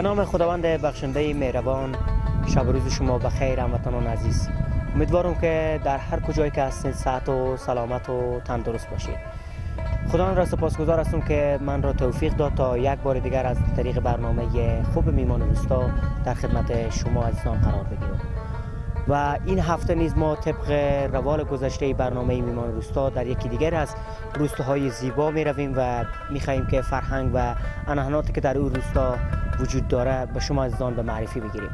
به نام خداوند بخشنده مهربان شب روز شما بخیر هموطنان عزیز. امیدوارم که در هر کجایی که هستید صحت و سلامت و تندرست باشید. خدا را سپاسگزار هستم که من را توفیق داد تا یک بار دیگر از طریق برنامه خوب میمان روستا در خدمت شما عزیزان قرار بگیرم. و این هفته نیز ما طبق روال گذشته برنامه میمان روستا در یکی دیگر از روستاهای زیبا می رویم و می خواهیم که فرهنگ و انحناتی که در او روستا وجود داره به شما عزیزان به معرفی بگیریم.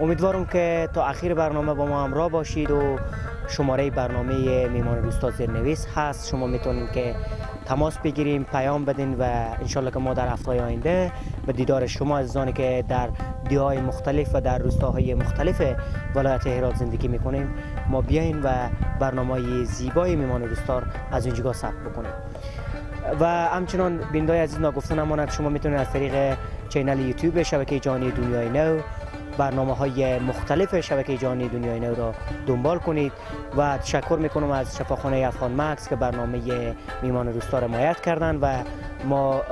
امیدوارم که تا اخیر برنامه با ما همراه باشید و شماره برنامه میمان روستا زیرنویس هست. شما می‌تونید که تماس بگیریم پیام بدین و انشالله که ما در هفته آینده به دیدار شما عزیزانی که در دیهای مختلف و در روستاهای مختلف ولایت هرات زندگی می‌کنیم ما بیاین و برنامه زیبای میمان روستار از اینجا ثبت بکنیم. و همچنان بیندای عزیز ناگفته نماند شما می‌تونید از طریق چینل یوتیوب شبکه جهانی دنیای نو برنامه های مختلف شبکه جهانی دنیای نو را دنبال کنید و تشکر می‌کنم از شفاخانه افغان مکس که برنامه میمان روستا را مایت کردن و ما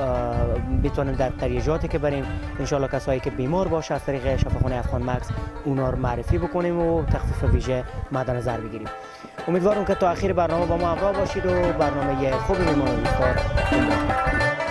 بتونیم در تریجاتی که بریم انشالله کسایی که بیمار باشه از طریق شفاخانه افغان مکس اونا رو معرفی بکنیم و تخفیف ویژه مد نظر بگیریم. امیدوارم که تا اخیر برنامه با ما همراه باشید و برنامه خوب میمان روستا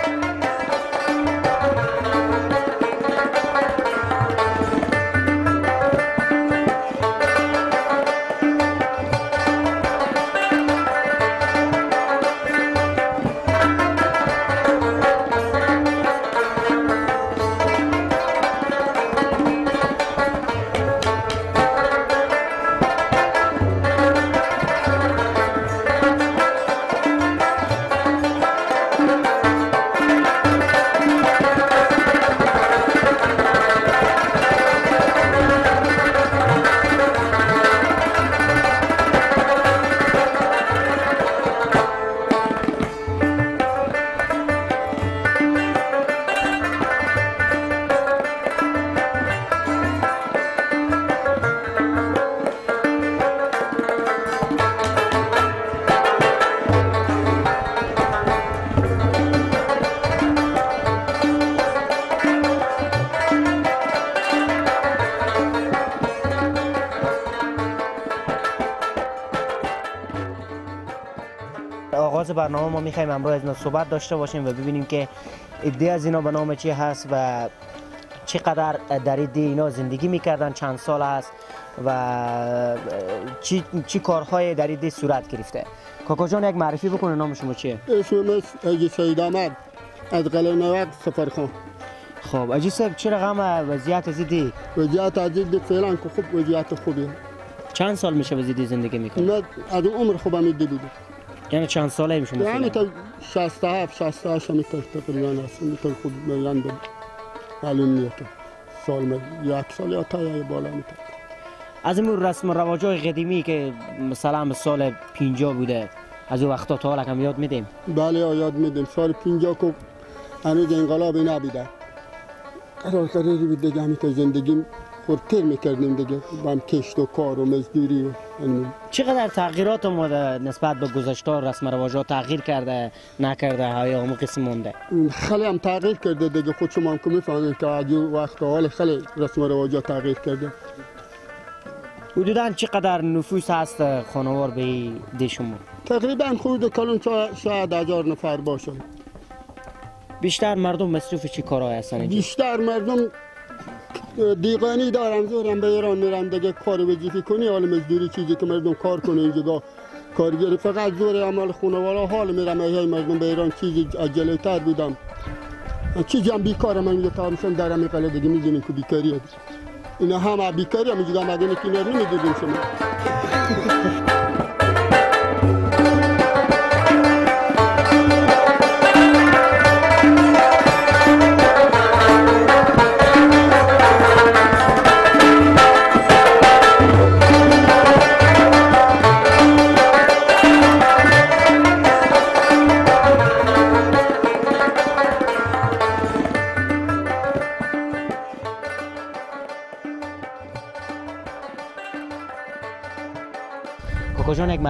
آغاز برنامه ما می‌خوایم امروز از صحبت داشته باشیم و ببینیم که ایده از اینا به نام چی هست و چقدر در ایده اینا زندگی می‌کردن چند سال هست و چی, چی کارهای در ایده صورت گرفته کاکا جان یک معرفی بکنه نام شما چیه؟ اسمم اجی سید آمد از قلعه نوک سفر خان خب اجی صاحب چرا غم وضعیت از ایدی؟ وضعیت از ایدی فعلا که خوب وضعیت خوبیه چند سال میشه وزیدی زندگی می‌کنه؟ من از عمر خوبم بودم یعنی چند ساله میشون یعنی تا 67 68 هم تا تقریبا است تا خود میگن معلوم نیست سال می یک سال یا تا یا بالا می از این رسم رواج های قدیمی که مثلا سال 50 بوده از اون وقتا تا حالا یاد میدیم؟ بله یاد میدیم. سال 50 که هنوز انقلابی نبوده. قرار قراری بود دیگه همیتا خورتر می‌کردیم دیگه. با کشت و کار و مزدوری و چقدر تغییرات ما نسبت به گذشته؟ رسم رواج تغییر کرده نکرده های همون قسم مونده. خیلی هم تغییر کرده دیگه. خود شما هم که می‌فهمید که از وقت حال خیلی رسم رواج تغییر کرده. حدودا چقدر نفوس هست خانوار به دی شما تقریبا خود کلون شاید هزار نفر باشه بیشتر مردم مصروف چی کارهای هستن بیشتر مردم دیگانی دارم زورم به ایران میرم دیگه کار وظیفه کنی حال مزدوری چیزی که مردم کار کنه اینجا کارگری فقط زور عمل خانواده حال میرم. ای مردم به ایران چیزی تر بودم. چیزی هم بیکارم من اینجا تامشون درم میقله دیگه می‌دونیم که بیکاریه. اینا همه بیکاری هم اینجا مدینه که نمی‌دونیم شما.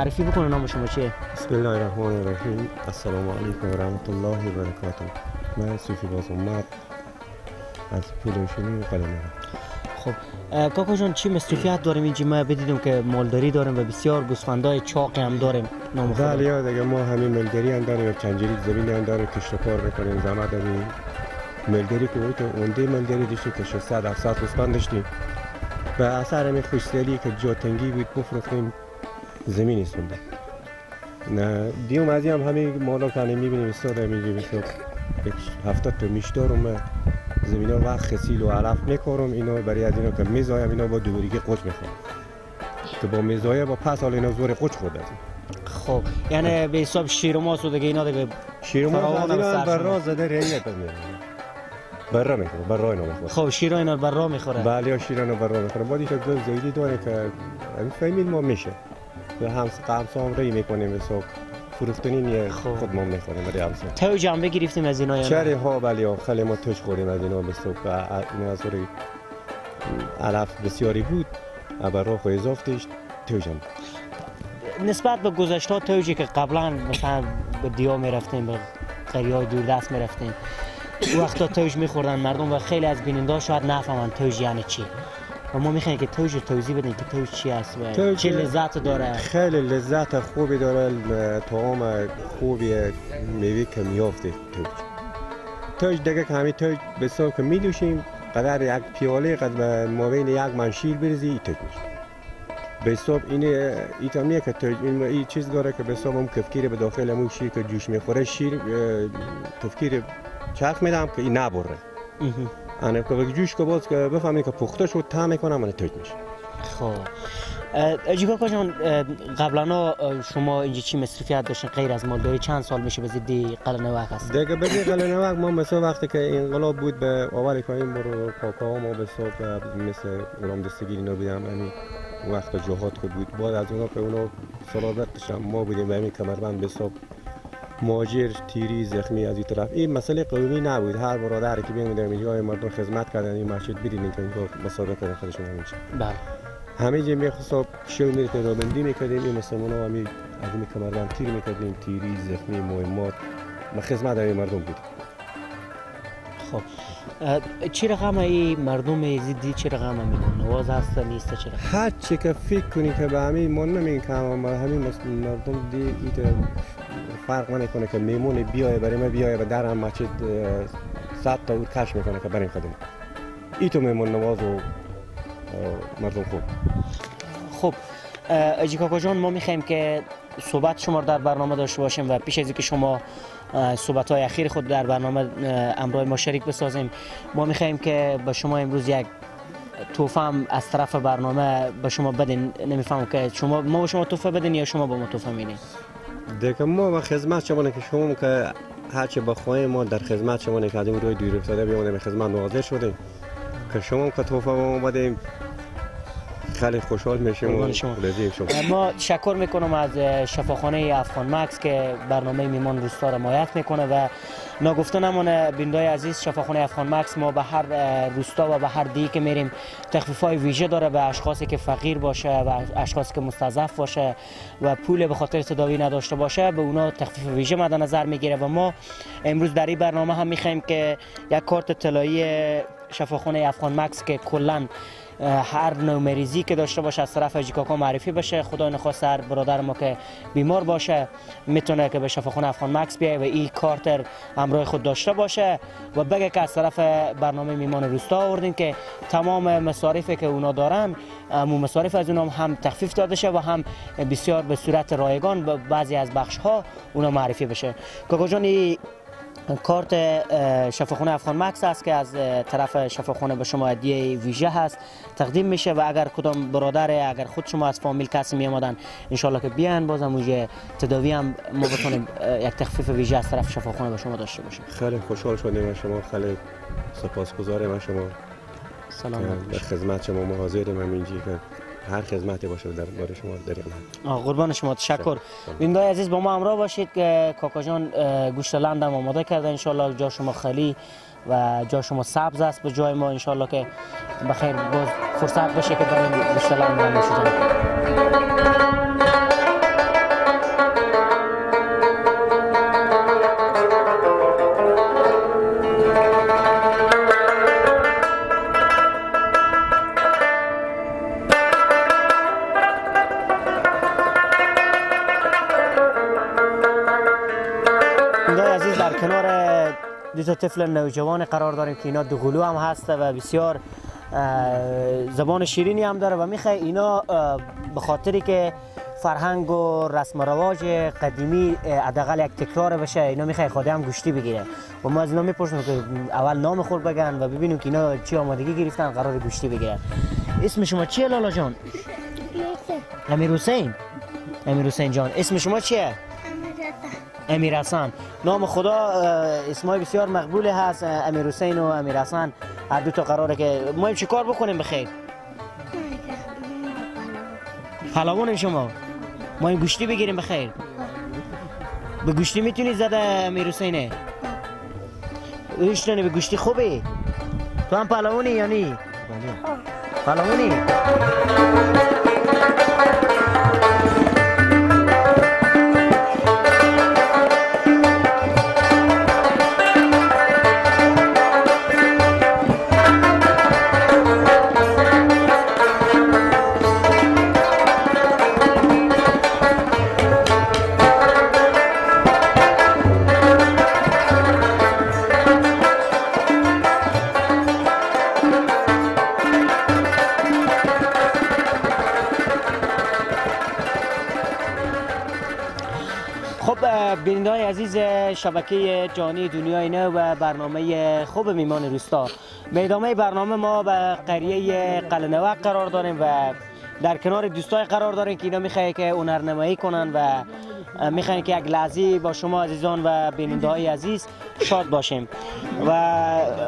معرفی بکنه نام شما چیه؟ بسم الله الرحمن الرحیم. السلام علیکم و رحمت الله و برکاته. من صوفی باز اومد. از پولشونی قلمه. خب کاکا جان چی مصرفیت داریم؟ اینجا ما بدیدم که مالداری داریم و بسیار گوسفندای چاقی هم داریم. نام بله دیگه ما همین مالداری هم داریم چنجری زمین هم داریم کشت کار می‌کنیم زحمت داریم. مالداری که تو اونده مالداری داشتیم که 600 700 گوسفند داشتیم. به اثر همین خوشسالی که جا تنگی بود بفروختیم زمین سونده نه دیوم از هم همین مالا کنیم می‌بینیم استاد میگه بسیار هفتاد تا میش دارم زمین ها وقت خسیل و علف میکارم اینا برای از اینا که میزایم اینا با دوبریگی قوچ می‌خورم. که با میزایه با پس حال اینا زور قوچ خورده خب یعنی به حساب شیر و ماس و دیگه اینا دیگه شیر و ماس اینا برا زده رنگت میره برا می‌خوره برا اینا می‌خوره. خب شیر اینا برا می‌خوره. بله شیر اینا برا می‌خوره. بعد یک گل زیدی داره که فهمید ما میشه. به هم قمصا هم ری می‌کنیم حساب فروختنی نیه. خب. خود ما می‌خوریم ولی همسا تو جنبه گرفتیم از اینا چری ها بلی خیلی ما توش خوریم از اینا به صبح. از علف بسیاری بود. اما راه اضافتش تو جنبه نسبت به گذشته توجی که قبلا مثلا به دیا می‌رفتیم به قریه دور دست می‌رفتیم. وقتا توج میخوردن مردم و خیلی از بیننده شاید نفهمن توج یعنی چی. و ما می‌خوایم که توج توضیح بدین که توج چی است و چه لذت داره. خیلی لذت خوبی داره. طعام خوبی میوه که میافته. توج توج دیگه که همین توج به که میدوشیم قدر یک پیاله قد ما بین یک من شیر بریزی ای توج میشه. به حساب این ایتامیه که این ای چیز داره که به حساب هم کفکیر به داخل همون شیر که جوش می‌خوره شیر تفکیر چرخ میدم که این نبره. انه که جوش که باز که بفهمی که پخته شد تا می‌کنم من توج میشه. خب. اجیکا جان قبلا شما اینجا چی مصرفیت داشتین؟ غیر از مالداری چند سال میشه به ضد قلنوک هست دیگه ضد قلنوک ما مثلا وقتی که انقلاب بود به اول که این برو کاکا ما به صبح مثل اونام دستگیری اینا بیدم یعنی وقت جهاد که بود. بعد از اونا که اونا سلابت ما بودیم. همین کمربند به صبح ماجر تیری زخمی از این طرف. این مسئله قومی نبود. هر برادر که بیان در اینجا مردم خدمت کردن این مسجد ببینید که اینجا مسابقه کردن خودشون همین بله. همه جمعی می خصوصا شو میرتیم رابندی می‌کردیم. این مسلمان ها همین از این کمربند تیر می‌کردیم. تیری زخمی مهمات ما خدمت مردم بود. خب. چی رقم ای؟ مردم زیدی چی رقم میدون نواز هست نیست چی رقم هر چی که فکر کنی که به همین من نمین که همین مردم دی ایت فرق نکنه که میمون بیای برای ما بیای و در هم مسجد صد تا بود کش می‌کنه که برای خدمت. ای تو میمون نواز و مردم خوب. خب اجی کاکا جان ما می‌خوایم که صحبت شما در برنامه داشته باشیم و پیش از اینکه شما صحبت های اخیر خود در برنامه امروز ما شریک بسازیم. ما می‌خوایم که به شما امروز یک توفه از طرف برنامه به شما بدین. نمی‌فهمم که شما ما به شما توفه بدین یا شما به ما توفه میدین دیگه ما با خدمت شما که شما که هرچی بخواهیم ما در خدمت شما که از روی دور افتاده به خدمت نوازه شدیم. که شما که توفه با ما بدیم خیلی خوشحال میشیم و شما. ما شکر می‌کنم از شفاخانه افغان مکس که برنامه میمان روستا را مایت می‌کنه و ناگفته نمانه بیندای عزیز شفاخانه افغان مکس ما به هر روستا و به هر دی که میریم تخفیف های ویژه داره به اشخاصی که فقیر باشه و اشخاصی که مستضعف باشه و پول به خاطر تداوی نداشته باشه به اونا تخفیف ویژه مد نظر می‌گیره و ما امروز در این برنامه هم می‌خوایم که یک کارت طلایی شفاخانه افغان مکس که کلا هر نوع مریضی که داشته باشه از طرف اجیکاکا معرفی بشه. خدا نخواست هر برادر ما که بیمار باشه می‌تونه که به شفاخانه افغان مکس بیای و این کارتر همراه خود داشته باشه. و بگه که از طرف برنامه میمان روستا آوردیم که تمام مصارفی که اونا دارن مو مصارف از اونا هم تخفیف داده شه و هم بسیار به صورت رایگان به بعضی از بخش ها اونا معرفی بشه. کاکا جان کارت شفاخونه افغان مکس است که از طرف شفاخونه به شما هدیه ویژه هست تقدیم میشه و اگر کدام برادر اگر خود شما از فامیل کسی می آمدن ان که بیان بازم اونجا تداوی هم ما بتونیم یک تخفیف ویژه از طرف شفاخونه به شما داشته باشیم. خیلی خوشحال شدیم شما خیلی سپاسگزاریم شما. سلام. در خدمت شما حاضریم اینجا هر خدمتی باشه در بار شما داریم قربان شما تشکر. بیندای عزیز با ما همراه باشید که کاکا جان گوشت لند هم آماده کرده انشالله جا شما خالی و جا شما سبز است. به جای ما انشالله که بخیر باز فرصت بشه که بریم گوشت لند هم دو تا طفل نوجوان قرار داریم که اینا دغلو هم هسته و بسیار زبان شیرینی هم داره و می‌خوای اینا به خاطری که فرهنگ و رسم و رواج قدیمی حداقل یک تکرار بشه اینا می‌خوای خود هم گوشتی بگیره و ما از اینا می‌پرسیم که اول نام خود بگن و ببینیم که اینا چی آمادگی گرفتن قرار گوشتی بگیرن. اسم شما چیه لالا جان؟ امیر حسین. امیر حسین جان اسم شما چیه؟ امیر حسن. نام خدا اسمای بسیار مقبول هست امیر حسین و امیر حسن. هر دو تا قراره که ما چی کار بکنیم بخیر حلاوان شما. ما این گوشتی بگیریم بخیر به گوشتی می‌تونی زده امیر حسینه؟ به گوشتی خوبه تو هم پهلوانی یا نی؟ پهلوانی. شبکه جانی دنیای نو و برنامه خوب میمان روستا. میدامه برنامه ما به قریه قلنوک قرار داریم و در کنار دوستای قرار داریم که اینا می‌خواه که هنرنمایی کنن و می‌خواین که یک لحظه با شما عزیزان و بیننده های عزیز شاد باشیم. و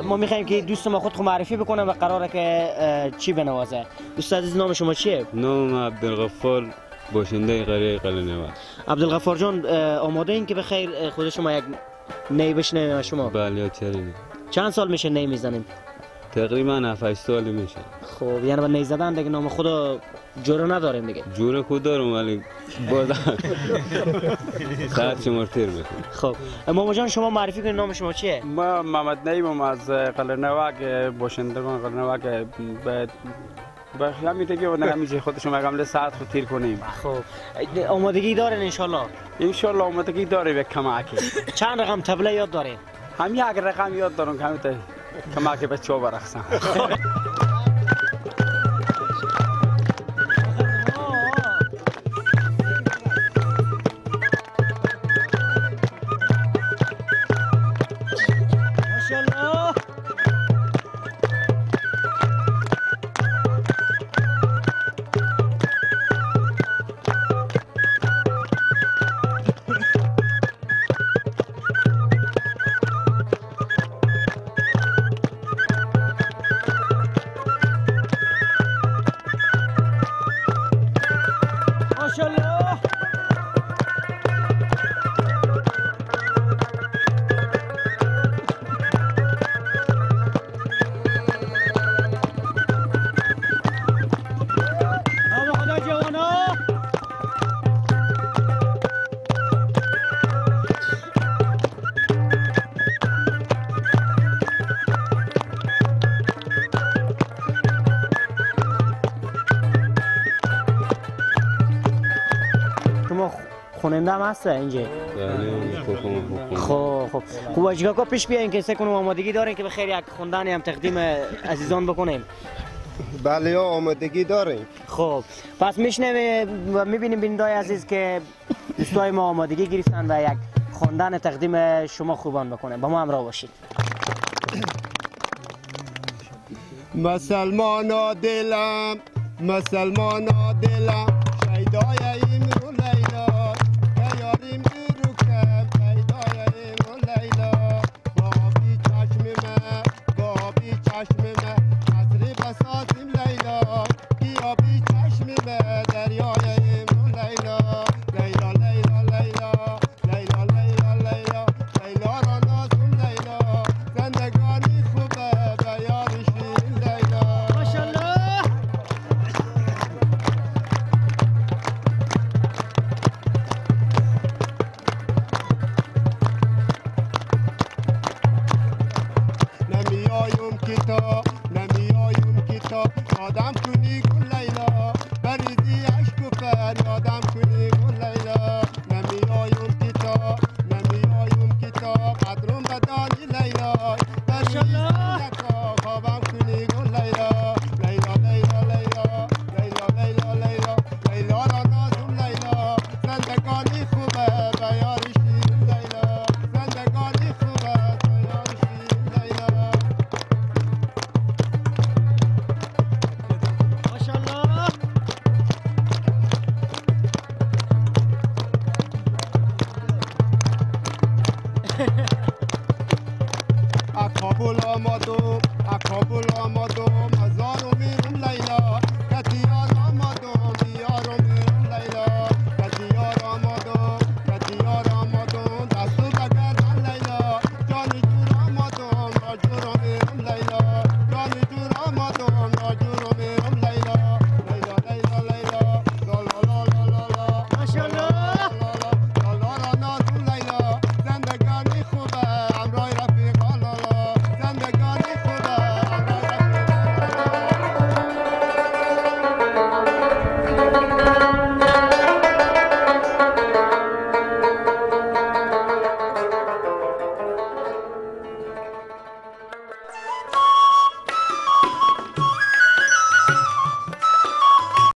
ما می‌خوایم که دوست ما خود خود معرفی بکنم و قراره که چی بنوازه. دوست عزیز نام شما چیه؟ نام عبدالغفار باشنده قریه قلنوک عبدالغفار جان آماده این که بخیر خود شما یک نی بشنویم شما. بله چند سال میشه نی می‌زنیم؟ تقریبا 7 سال میشه. خب یعنی با نی زدن دیگه نام خدا جوره نداریم دیگه. جوره خود دارم ولی باز ساعت شما تیر می‌کنم. خب ماما جان شما معرفی کنید نام شما چیه؟ ما محمد نعیم از قلنوک باشندگان قلنوک با همین دیگه و نمیشه خودشون مقام ساعت خود تیر کنیم. خب آمادگی دارین انشالله؟ انشالله آمادگی داره به کمکی چند رقم تبله یاد دارین؟ هم یک رقم یاد دارم که کمک بچه ها برخصم خوننده هم هست اینجا. خب خب. خب اجگاه پیش بیاین که کنم آمادگی دارین که به خیر یک خوندن هم تقدیم عزیزان بکنیم. بله آمادگی داریم. خب پس میشنه و می‌بینیم بینندای عزیز که دوستای ما آمادگی گرفتن و یک خوندن تقدیم شما خوبان بکنه. با ما همراه باشید. مسلمان دلم مسلمان دلم شیدای